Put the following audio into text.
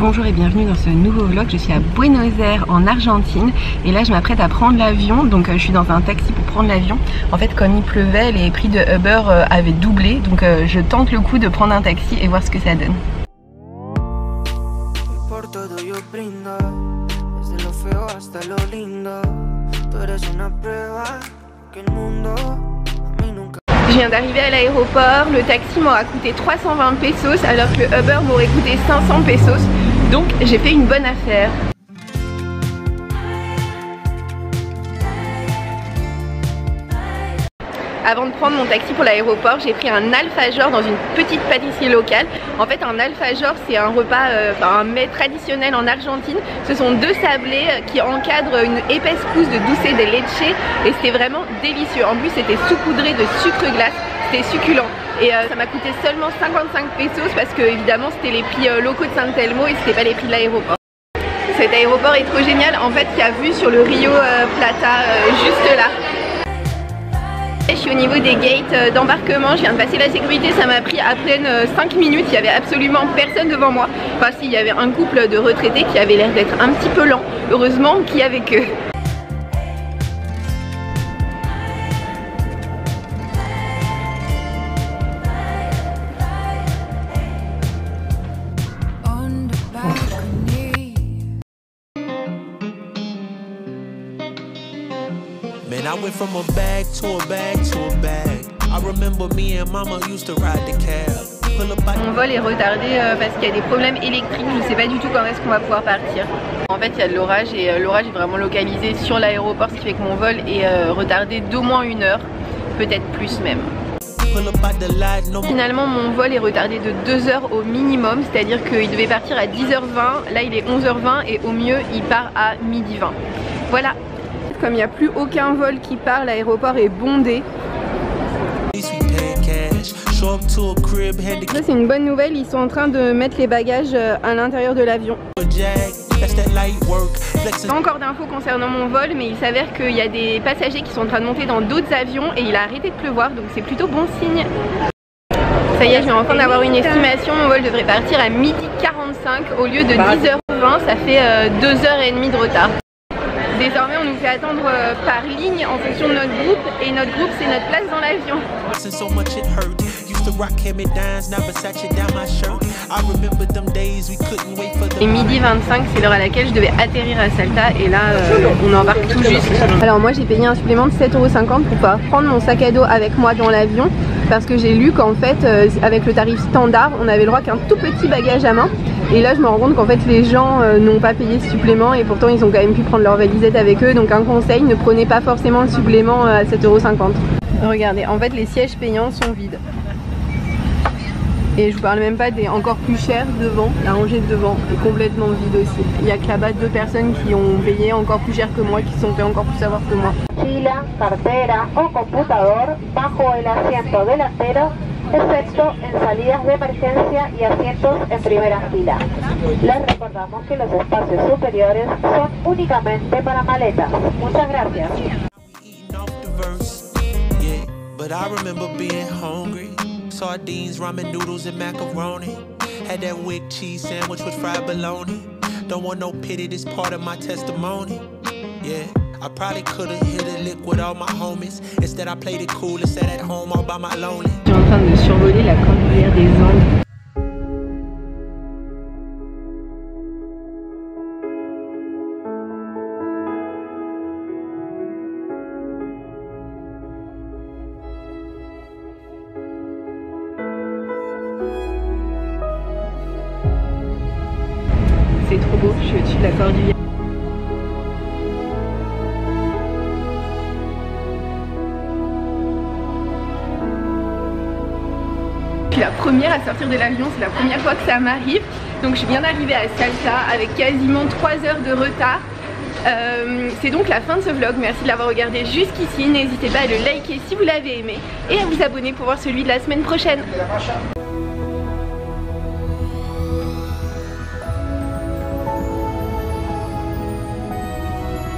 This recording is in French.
Bonjour et bienvenue dans ce nouveau vlog, je suis à Buenos Aires en Argentine. Et là je m'apprête à prendre l'avion. Donc euh, je suis dans un taxi pour prendre l'avion. En fait comme il pleuvait les prix de Uber euh, avaient doublé. Donc euh, je tente le coup de prendre un taxi et voir ce que ça donne. Je viens d'arriver à l'aéroport, le taxi m'aura coûté 320 pesos alors que Uber m'aurait coûté 500 pesos. Donc j'ai fait une bonne affaire. Avant de prendre mon taxi pour l'aéroport, j'ai pris un alfajor dans une petite pâtisserie locale. En fait, un alfajor, c'est un repas, euh, un mets traditionnel en Argentine. Ce sont deux sablés qui encadrent une épaisse couche de dulce de leche et c'était vraiment délicieux. En plus, c'était saupoudré de sucre glace, c'était succulent. Et euh, ça m'a coûté seulement 55 pesos parce que évidemment c'était les prix euh, locaux de San Telmo et c'était pas les prix de l'aéroport. Cet aéroport est trop génial, en fait il y a vu sur le Rio Plata juste là. Je suis au niveau des gates d'embarquement, je viens de passer la sécurité, ça m'a pris à peine 5 minutes, il n'y avait absolument personne devant moi. Enfin si, il y avait un couple de retraités qui avait l'air d'être un petit peu lent, heureusement qu'il y avait que. I went from a bag to a bag to a bag. I remember me and mama used to ride the cab. Mon vol est retardé euh, parce qu'il y a des problèmes électriques, je sais pas du tout quand est-ce qu'on va pouvoir partir. En fait il y a de l'orage et euh, l'orage est vraiment localisé sur l'aéroport ce qui fait que mon vol est euh, retardé d'au moins une heure, peut-être plus même. Finalement mon vol est retardé de 2 heures au minimum, c'est-à-dire qu'il devait partir à 10h20, là il est 11h20 et au mieux il part à midi 20. Voilà, comme il n'y a plus aucun vol qui part, l'aéroport est bondé. Ça c'est une bonne nouvelle, ils sont en train de mettre les bagages euh, à l'intérieur de l'avion. Pas encore d'infos concernant mon vol mais il s'avère qu'il y a des passagers qui sont en train de monter dans d'autres avions et il a arrêté de pleuvoir donc c'est plutôt bon signe. Ça y est, je viens enfin d'avoir une estimation, mon vol devrait partir à midi 45 au lieu de 10h20, ça fait 2h30 euh, de retard. Désormais, on nous fait attendre euh, par ligne en fonction de notre groupe et notre groupe, c'est notre place dans l'avion. Et midi 25, c'est l'heure à laquelle je devais atterrir à Salta et là, euh, on embarque tout juste. Alors moi, j'ai payé un supplément de 7,50€ pour pouvoir prendre mon sac à dos avec moi dans l'avion parce que j'ai lu qu'en fait, euh, avec le tarif standard, on avait le droit qu'un tout petit bagage à main. Et là, je me rends compte qu'en fait, les gens euh, n'ont pas payé ce supplément et pourtant, ils ont quand même pu prendre leur valisette avec eux. Donc un conseil, ne prenez pas forcément le supplément à 7,50€. Regardez, en fait, les sièges payants sont vides. Et je vous parle même pas des encore plus chers devant, la rangée de devant est complètement vide aussi. Il y a que là-bas deux personnes qui ont payé encore plus cher que moi, qui sont fait encore plus savoir que moi. Mochila, cartera o computador bajo el asiento delantero, excepto en salidas de emergencia y asientos en primera fila. Les recordamos que los espacios superiores son únicamente para maletas. Muchas gracias. But I remember being hungry. Sardines, ramen noodles, and macaroni. Had that wick cheese sandwich with fried bologna. Don't want no pity, this part of my testimony. Yeah, I probably could've hit a lick with all my homies. Instead, I played it cool and sat at home all by my lonely. En train de survoler la cordillère des Andes. C'est trop beau, je suis au-dessus de la cordillère. Je suis la première à sortir de l'avion, c'est la première fois que ça m'arrive. Donc je viens d'arriver à Salta avec quasiment 3 heures de retard. Euh, c'est donc la fin de ce vlog, merci de l'avoir regardé jusqu'ici, n'hésitez pas à le liker si vous l'avez aimé et à vous abonner pour voir celui de la semaine prochaine.